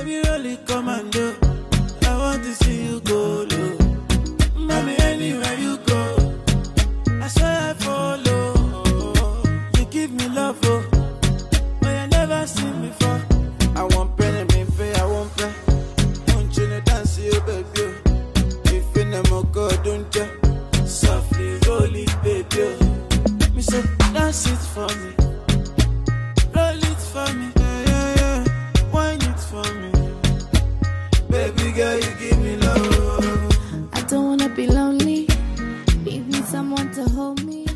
Baby, really come and do. I want to see you go low. Mommy, anywhere you go, I swear I follow. You give me love, oh, but you never seen before. I want pen me pay, I want pen. Don't you not dance, you baby? Oh. If you never go, don't you? Softly, holy baby. Oh. Me say, dance it for me. Girl, you give me love. I don't wanna be lonely. Need me someone to hold me.